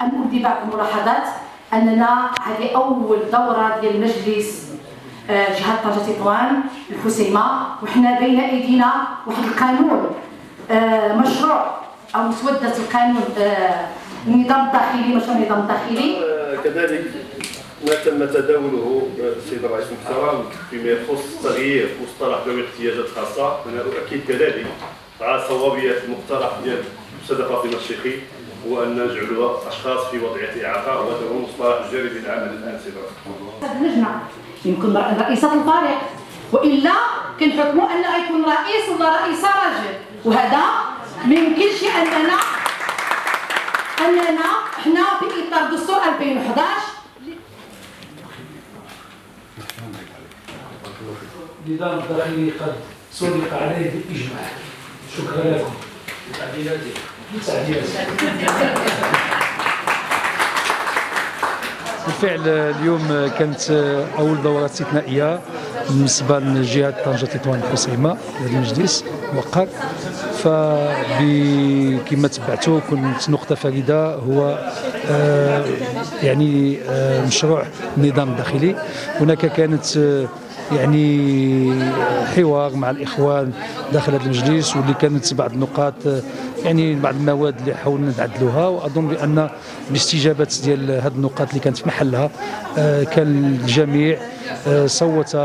عندي بعض الملاحظات أننا هذه أول دورة ديال المجلس آه، جهه طنجة تطوان الحسيمه وحنا بين أيدينا واحد القانون آه، مشروع أو مسودة القانون آه، النظام الداخلي مشروع النظام الداخلي كذلك ما تم تداوله السيد الرئيس المحترم فيما يخص تغيير مصطلح ذوي الاحتياجات الخاصه أنا اؤكد كذلك على صوابية المقترح ديال الاستاذه فاطمة الشيخي. هو أن نجعلها أشخاص في وضعية إعاقة وهذا هو المصطلح الجاري للعمل الآن سيد الرئيس. اللجنه يمكن رئيسة الفريق. وإلا كنحكموا أن يكون رئيس ولا رئيسة راجل. وهذا ما يمكنش اننا أننا إحنا في إطار دستور 2011 النظام الداخلي قد سلط عليه بالإجماع. شكرا لكم. بالفعل اليوم كانت أول دورة استثنائية بالنسبة لجهة طنجة تطوان الحسيمه المجلس وقر. فكما تبعتوا كنت نقطة فريدة هو آه يعني آه مشروع النظام الداخلي هناك كانت آه يعني حوار مع الإخوان داخل هذا المجلس واللي كانت بعض النقاط يعني بعض المواد اللي حاولنا نعدلوها وأظن بأن باستجابه ديال هذه النقاط اللي كانت في محلها آه، كان الجميع آه، صوت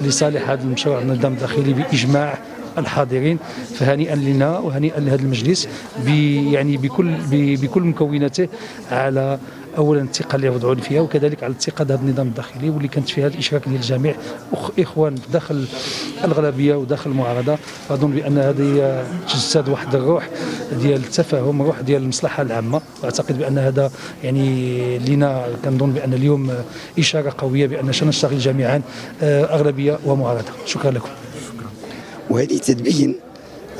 لصالح هذا المشروع النظام الداخلي بإجماع الحاضرين فهنيئا لنا وهنيئا لهذا المجلس يعني بكل بكل مكوناته على اولا الثقة اللي وضعوا فيها وكذلك على الثقة هذا النظام الداخلي واللي كانت فيها الإشراك ديال الجميع إخوان داخل الأغلبية وداخل المعارضة. اظن بأن هذه تجسد واحد الروح ديال التفاهم روح ديال المصلحة العامة. وأعتقد بأن هذا يعني لنا كنظن بأن اليوم إشارة قوية بأن نشتغل جميعا آه، أغلبية ومعارضة. شكرا لكم. وهذه تتبين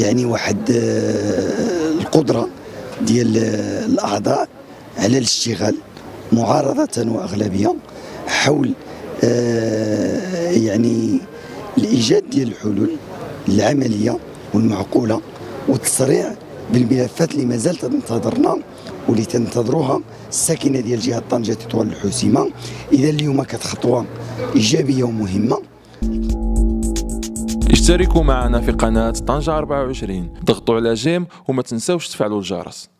يعني واحد آه، القدرة ديال الأعضاء. على الاشتغال معارضة وأغلبية حول آه، يعني الإيجاد ديال الحلول العملية والمعقولة والتسريع بالملفات اللي مازال تنتظرنا واللي تنتظروها الساكنة ديال جهة طنجة تطوان الحسيمه إذا اليوم كانت خطوة إيجابية ومهمة. اشتركوا معنا في قناة طنجة 24 ضغطوا على جيم وما تنساوش تفعلوا الجرس.